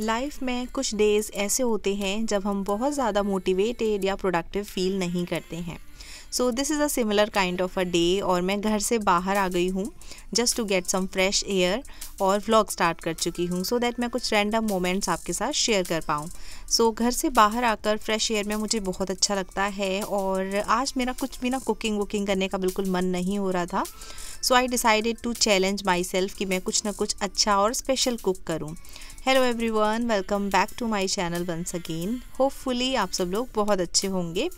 Life में कुछ days ऐसे होते हैं जब हम बहुत ज़्यादा मोटिवेटेड या प्रोडक्टिव फील नहीं करते हैं। So this is a similar kind of a day और मैं घर से बाहर आ गई हूँ just to get some fresh air और व्लॉग स्टार्ट कर चुकी हूँ सो दैट मैं कुछ रैंडम मोमेंट्स आपके साथ शेयर कर पाऊँ। सो so, घर से बाहर आकर फ्रेश एयर में मुझे बहुत अच्छा लगता है और आज मेरा कुछ भी ना कुकिंग वुकिंग करने का बिल्कुल मन नहीं हो रहा था। So I decided to challenge myself कि मैं कुछ ना कुछ अच्छा और स्पेशल कुक करूँ। Hello everyone welcome back to my channel once again hopefully आप सब लोग बहुत अच्छे होंगे।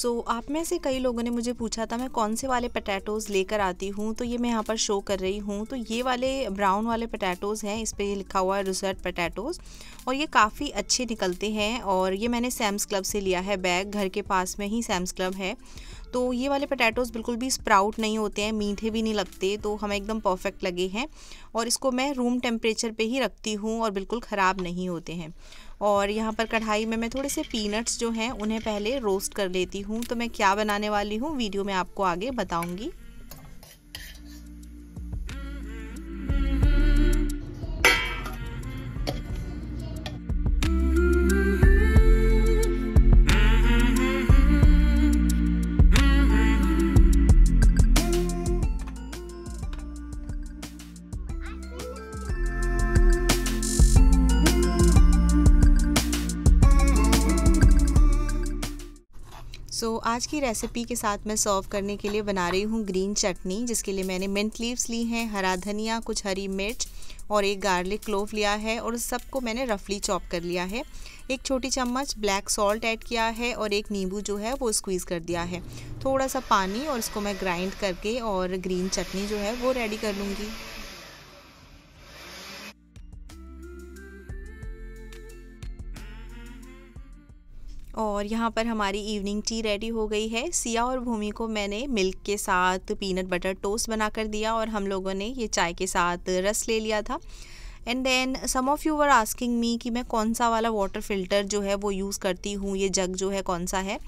सो so, आप में से कई लोगों ने मुझे पूछा था मैं कौन से वाले पटैटोज़ लेकर आती हूँ? तो ये मैं यहाँ पर शो कर रही हूँ। तो ये वाले ब्राउन वाले पटैटोज़ हैं इस पर लिखा हुआ है रिजर्ट पटैटोज़ और ये काफ़ी अच्छे निकलते हैं और ये मैंने सैम्स क्लब से लिया है बैग घर के पास में ही सैम्स क्लब है। तो ये वाले पटैटोज़ बिल्कुल भी स्प्राउट नहीं होते हैं मीठे भी नहीं लगते तो हमें एकदम परफेक्ट लगे हैं और इसको मैं रूम टेम्परेचर पे ही रखती हूँ और बिल्कुल ख़राब नहीं होते हैं। और यहाँ पर कढ़ाई में मैं थोड़े से पीनट्स जो हैं, उन्हें पहले रोस्ट कर लेती हूँ। तो मैं क्या बनाने वाली हूँ, वीडियो में आपको आगे बताऊँगी। सो so, आज की रेसिपी के साथ मैं सर्व करने के लिए बना रही हूँ ग्रीन चटनी जिसके लिए मैंने मिंट लीव्स ली हैं हरा धनिया कुछ हरी मिर्च और एक गार्लिक क्लोव लिया है और सबको मैंने रफली चॉप कर लिया है। एक छोटी चम्मच ब्लैक सॉल्ट ऐड किया है और एक नींबू जो है वो स्क्वीज़ कर दिया है। थोड़ा सा पानी और इसको मैं ग्राइंड करके और ग्रीन चटनी जो है वो रेडी कर लूँगी। और यहाँ पर हमारी इवनिंग टी रेडी हो गई है। सिया और भूमि को मैंने मिल्क के साथ पीनट बटर टोस्ट बना कर दिया और हम लोगों ने ये चाय के साथ रस ले लिया था। And then some of you were asking me कि मैं कौन सा वाला वाटर फ़िल्टर जो है वो यूज़ करती हूँ, ये जग जो है कौन सा है?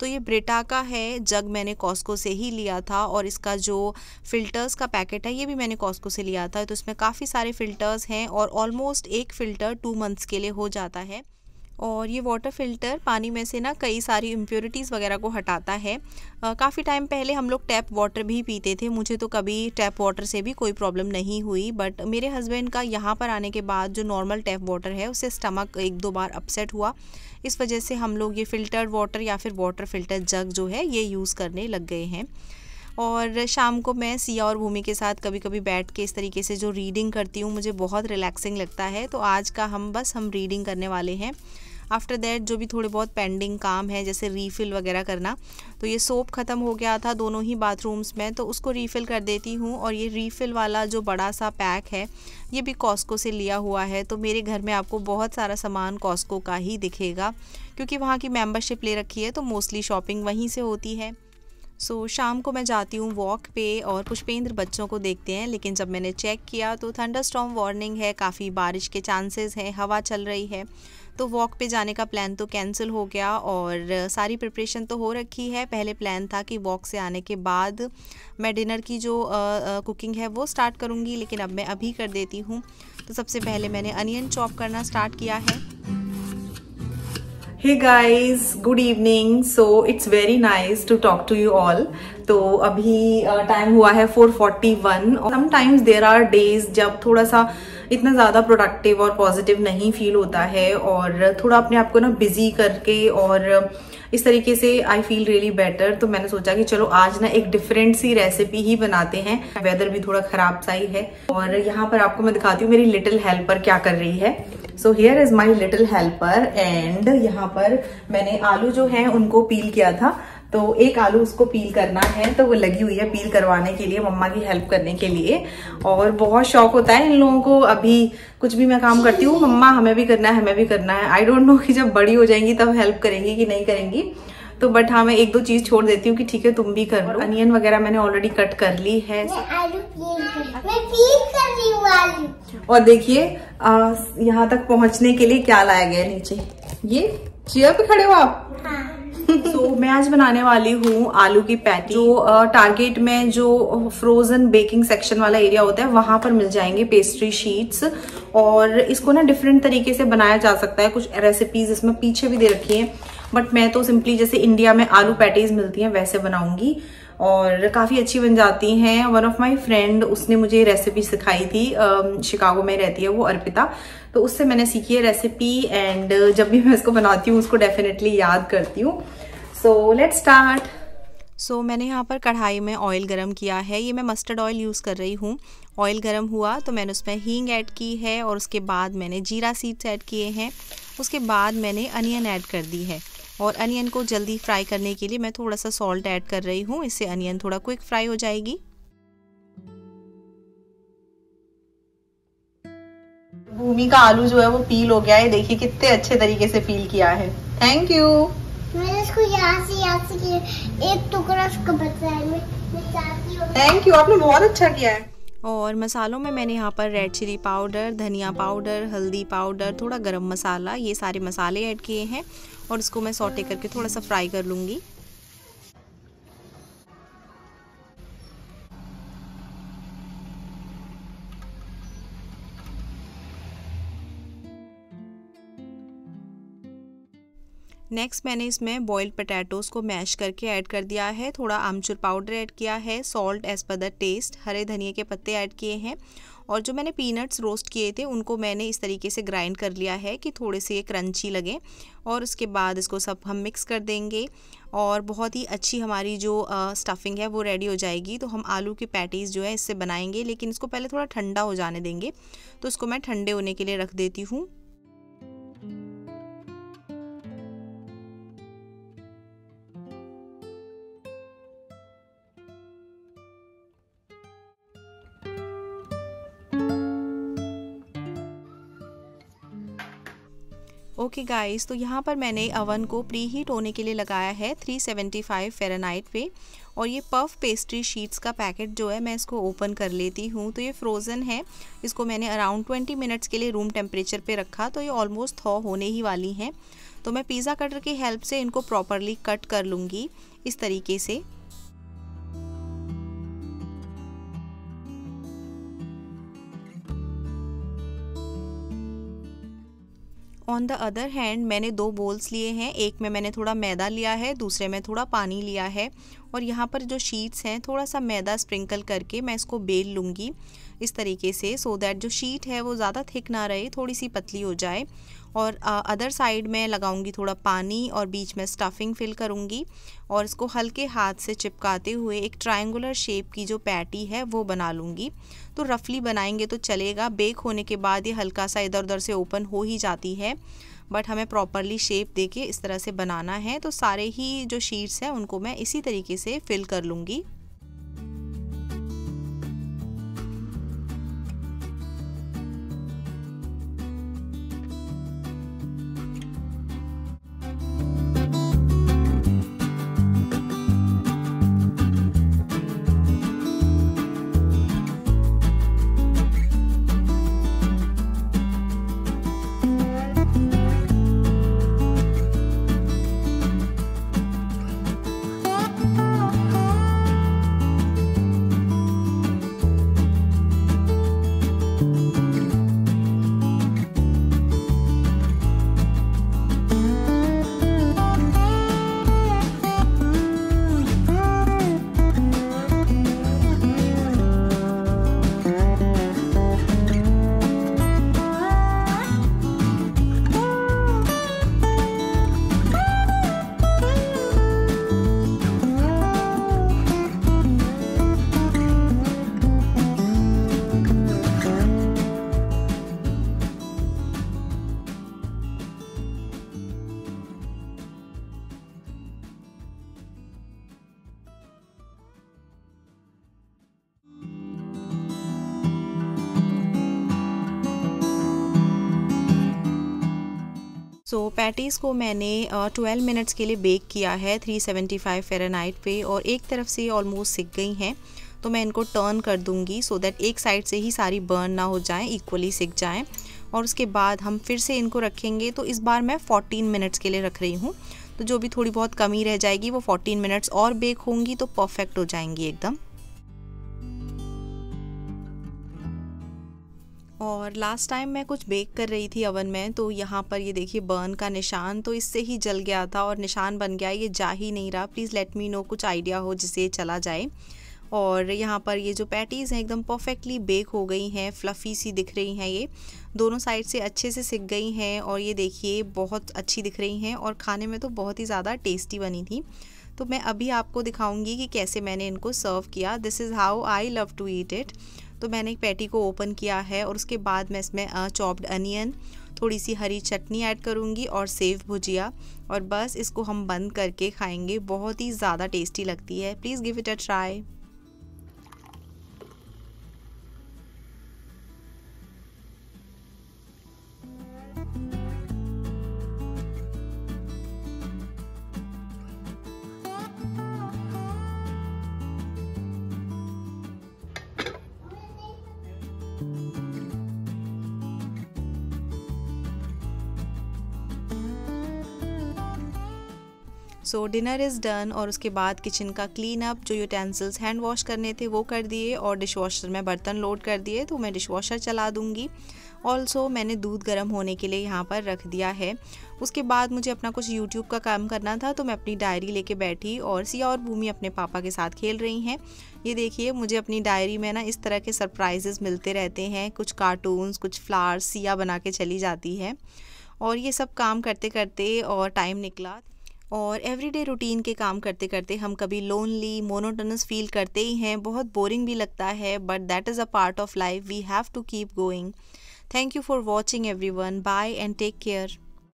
तो ये ब्रिटा का है जग मैंने कॉस्को से ही लिया था और इसका जो फ़िल्टर्स का पैकेट है, ये भी मैंने कॉस्को से लिया था। तो इसमें काफ़ी सारे फ़िल्टर्स हैं और ऑलमोस्ट एक फ़िल्टर टू मंथ्स के लिए हो जाता है। और ये वाटर फ़िल्टर पानी में से ना कई सारी इम्प्योरिटीज़ वगैरह को हटाता है। काफ़ी टाइम पहले हम लोग टैप वाटर भी पीते थे। मुझे तो कभी टैप वाटर से भी कोई प्रॉब्लम नहीं हुई बट मेरे हस्बैंड का यहाँ पर आने के बाद जो नॉर्मल टैप वाटर है, उससे स्टमक एक दो बार अपसेट हुआ। इस वजह से हम लोग ये फ़िल्टर्ड वाटर या फिर वाटर फ़िल्टर जग जो है, ये यूज़ करने लग गए हैं। और शाम को मैं सिया और भूमि के साथ कभी कभी बैठ के इस तरीके से जो रीडिंग करती हूँ, मुझे बहुत रिलैक्सिंग लगता है। तो आज का हम बस हम रीडिंग करने वाले हैं। आफ्टर दैट जो भी थोड़े बहुत पेंडिंग काम है जैसे रीफ़िल वगैरह करना तो ये सोप ख़त्म हो गया था दोनों ही बाथरूम्स में तो उसको रीफ़िल कर देती हूँ और ये रीफ़िल वाला जो बड़ा सा पैक है ये भी कॉस्को से लिया हुआ है तो मेरे घर में आपको बहुत सारा सामान कॉस्को का ही दिखेगा क्योंकि वहाँ की मेम्बरशिप ले रखी है तो मोस्टली शॉपिंग वहीं से होती है। सो so, शाम को मैं जाती हूँ वॉक पे और पुष्पेंद्र बच्चों को देखते हैं लेकिन जब मैंने चेक किया तो थंडर वार्निंग है काफ़ी बारिश के चांसेस हैं हवा चल रही है। तो वॉक पे जाने का प्लान तो कैंसिल हो गया और सारी प्रिपरेशन तो हो रखी है। पहले प्लान था कि वॉक से आने के बाद मैं डिनर की जो कुकिंग है वो स्टार्ट करूँगी लेकिन अब मैं अभी कर देती हूँ। तो सबसे पहले मैंने अनियन चॉप करना स्टार्ट किया है। Hey guys good evening so it's very nice to talk to you all तो अभी टाइम uh, हुआ है 4:41 समटाइम्स देर आर डेज़ जब थोड़ा सा इतना ज़्यादा प्रोडक्टिव और पॉजिटिव नहीं फील होता है और थोड़ा अपने आप को ना बिज़ी करके और इस तरीके से आई फील रियली बेटर तो मैंने सोचा कि चलो आज ना एक डिफरेंट सी रेसिपी ही बनाते हैं। वेदर भी थोड़ा खराब सा ही है और यहाँ पर आपको मैं दिखाती हूँ मेरी लिटिल हेल्पर क्या कर रही है। So here is my little helper and यहाँ पर मैंने आलू जो है उनको पील किया था। तो एक आलू उसको पील करना है तो वो लगी हुई है पील करवाने के लिए मम्मा की हेल्प करने के लिए। और बहुत शौक होता है इन लोगों को। अभी कुछ भी मैं काम करती हूँ मम्मा हमें भी करना है हमें भी करना है। आई डोंट नो कि जब बड़ी हो जाएँगी तब हेल्प करेंगी कि नहीं करेंगी। तो बट हाँ मैं एक दो चीज़ छोड़ देती हूँ कि ठीक है तुम भी कर। लो अनियन वगैरह मैंने ऑलरेडी कट कर ली है। और देखिए यहाँ तक पहुँचने के लिए क्या लाया गया नीचे? ये चेयर पे खड़े हो आप? हाँ। तो मैं आज बनाने वाली हूँ आलू की पैटी जो टारगेट में जो फ्रोजन बेकिंग सेक्शन वाला एरिया होता है, वहाँ पर मिल जाएँगे पेस्ट्री शीट्स और इसको ना डिफरेंट तरीके से बनाया जा सकता है। कुछ रेसिपीज़ इसमें पीछे भी दे रखी है। बट मैं तो सिंपली जैसे इंडिया में आलू पैटीज मिलती हैं, वैसे बनाऊँगी। और काफ़ी अच्छी बन जाती हैं। वन ऑफ़ माय फ्रेंड उसने मुझे रेसिपी सिखाई थी शिकागो में रहती है वो अर्पिता। तो उससे मैंने सीखी है रेसिपी एंड जब भी मैं इसको बनाती हूँ उसको डेफिनेटली याद करती हूँ। So let start so so, मैंने यहाँ पर कढ़ाई में ऑयल गरम किया है। ये मैं मस्टर्ड ऑयल यूज़ कर रही हूँ। ऑयल गरम हुआ तो मैंने उसमें हींग ऐड की है और उसके बाद मैंने जीरा सीड्स ऐड किए हैं। उसके बाद मैंने अनियन ऐड कर दी है। और अनियन को जल्दी फ्राई करने के लिए मैं थोड़ा सा सॉल्ट ऐड कर रही हूँ। इससे अनियन थोड़ा क्विक फ्राई हो जाएगी। भूमि का आलू जो है वो पील हो गया है। देखिए कितने अच्छे तरीके से पील किया है। थैंक यू मैंने इसको यहाँ से यहाँ से एक टुकड़ा उसको बचा है। थैंक यू आपने बहुत अच्छा किया है। और मसालों में मैंने यहाँ पर रेड चिली पाउडर धनिया पाउडर हल्दी पाउडर थोड़ा गरम मसाला ये सारे मसाले ऐड किए हैं। और इसको मैं सॉटे करके थोड़ा सा फ्राई कर लूँगी। नेक्स्ट मैंने इसमें बॉइल्ड पटैटोज़ को मैश करके ऐड कर दिया है। थोड़ा आमचूर पाउडर ऐड किया है salt as per the taste हरे धनिए के पत्ते ऐड किए हैं। और जो मैंने पीनट्स रोस्ट किए थे, उनको मैंने इस तरीके से ग्राइंड कर लिया है कि थोड़े से ये क्रंची लगे। और उसके बाद इसको सब हम मिक्स कर देंगे। और बहुत ही अच्छी हमारी जो स्टफिंग है, वो रेडी हो जाएगी। तो हम आलू की पैटीज़ जो है, इससे बनाएँगे। लेकिन इसको पहले थोड़ा ठंडा हो जाने देंगे। तो इसको मैं ठंडे होने के लिए रख देती हूँ। ओके गाइस तो यहाँ पर मैंने अवन को प्री हीट होने के लिए लगाया है 375 फेरानाइट पे और ये पफ पेस्ट्री शीट्स का पैकेट जो है मैं इसको ओपन कर लेती हूँ। तो ये फ्रोज़न है। इसको मैंने अराउंड 20 मिनट्स के लिए रूम टेम्परेचर पे रखा। तो ये ऑलमोस्ट थॉ होने ही वाली हैं। तो मैं पिज़्ज़ा कटर की हेल्प से इनको प्रॉपरली कट कर लूँगी इस तरीके से। ऑन द अदर हैंड मैंने दो बोल्स लिए हैं। एक में मैंने थोड़ा मैदा लिया है, दूसरे में थोड़ा पानी लिया है। और यहाँ पर जो शीट्स हैं, थोड़ा सा मैदा स्प्रिंकल करके मैं इसको बेल लूँगी। इस तरीके से सो so दैट जो शीट है वो ज़्यादा थिक ना रहे थोड़ी सी पतली हो जाए। और अदर साइड में लगाऊँगी थोड़ा पानी और बीच में स्टफिंग फिल करूँगी और इसको हल्के हाथ से चिपकाते हुए एक ट्रायंगुलर शेप की जो पैटी है वो बना लूँगी। तो रफली बनाएँगे तो चलेगा। बेक होने के बाद ये हल्का सा इधर उधर से ओपन हो ही जाती है। बट हमें प्रॉपरली शेप दे के इस तरह से बनाना है। तो सारे ही जो शीट्स हैं उनको मैं इसी तरीके से फिल कर लूँगी। सो so, पैटीज़ को मैंने ट्वेल्व मिनट्स के लिए बेक किया है 375 सेवेंटी फ़ाइव पे और एक तरफ़ से ऑलमोस्ट सिक गई हैं। तो मैं इनको टर्न कर दूँगी सो so दैट एक साइड से ही सारी बर्न ना हो जाएँ इक्वली सिक जाएँ। और उसके बाद हम फिर से इनको रखेंगे तो इस बार मैं 14 मिनट्स के लिए रख रही हूँ। तो जो भी थोड़ी बहुत कमी रह जाएगी वो 14 मिनट्स और बेक होंगी तो परफेक्ट हो जाएँगी एकदम। और लास्ट टाइम मैं कुछ बेक कर रही थी अवन में तो यहाँ पर ये देखिए बर्न का निशान तो इससे ही जल गया था और निशान बन गया, ये जा ही नहीं रहा। प्लीज़ लेट मी नो कुछ आइडिया हो जिससे चला जाए। और यहाँ पर ये जो पैटीज़ हैं, एकदम परफेक्टली बेक हो गई हैं फ्लफ़ी सी दिख रही हैं ये। दोनों साइड से अच्छे से सिक गई हैं और ये देखिए बहुत अच्छी दिख रही हैं और खाने में तो बहुत ही ज़्यादा टेस्टी बनी थी। तो मैं अभी आपको दिखाऊँगी कि कैसे मैंने इनको सर्व किया। This is how I love to eat it तो मैंने एक पैटी को ओपन किया है और उसके बाद मैं इसमें चॉप्ड अनियन थोड़ी सी हरी चटनी ऐड करूँगी और सेव भुजिया और बस इसको हम बंद करके खाएँगे। बहुत ही ज़्यादा टेस्टी लगती है। Please give it a try so dinner is done और उसके बाद किचन का क्लीन अप जो यूटेंसिल्स हैंड वॉश करने थे वो कर दिए और डिश वॉशर में बर्तन लोड कर दिए तो मैं डिश वॉशर चला दूँगी। ऑल्सो मैंने दूध गर्म होने के लिए यहाँ पर रख दिया है। उसके बाद मुझे अपना कुछ यूट्यूब का काम करना था तो मैं अपनी डायरी लेके बैठी और सिया और भूमि अपने पापा के साथ खेल रही हैं। ये देखिए, मुझे अपनी डायरी में ना इस तरह के सरप्राइजेस मिलते रहते हैं। कुछ कार्टून्स कुछ फ्लावर्स सिया बना के चली जाती है। और ये सब काम करते करते और टाइम निकला। और एवरीडे रूटीन के काम करते करते हम कभी लोनली मोनोटनस फील करते ही हैं, बहुत बोरिंग भी लगता है but that is a part of life we have to keep going thank you for watching everyone bye and take care